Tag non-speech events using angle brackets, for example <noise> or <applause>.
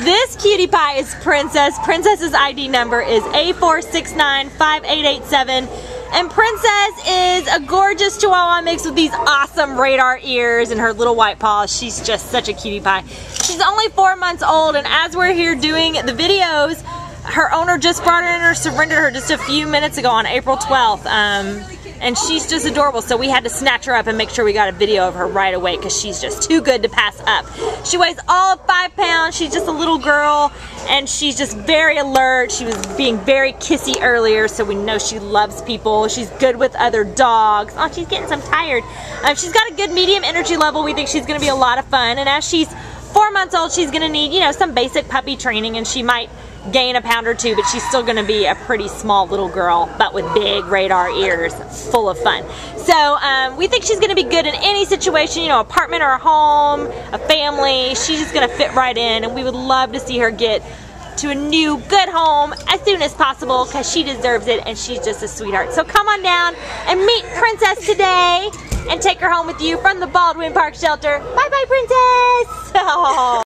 This cutie pie is Princess. Princess's ID number is A4695887. And Princess is a gorgeous Chihuahua mix with these awesome radar ears and her little white paws. She's just such a cutie pie. She's only four months old, and as we're here doing the videos, her owner just brought her in or surrendered her just a few minutes ago on April 12th. Um, and she's just adorable. So we had to snatch her up and make sure we got a video of her right away because she's just too good to pass up. She weighs all of five pounds. She's just a little girl and she's just very alert. She was being very kissy earlier, so we know she loves people. She's good with other dogs. Oh, she's getting some tired. Um, she's got a good medium energy level. We think she's going to be a lot of fun. And as she's four months old, she's going to need, you know, some basic puppy training and she might gain a pound or two, but she's still gonna be a pretty small little girl, but with big radar ears, full of fun. So um, we think she's gonna be good in any situation, you know, apartment or a home, a family, she's just gonna fit right in, and we would love to see her get to a new good home as soon as possible because she deserves it and she's just a sweetheart. So come on down and meet Princess today and take her home with you from the Baldwin Park Shelter. Bye bye, Princess! <laughs>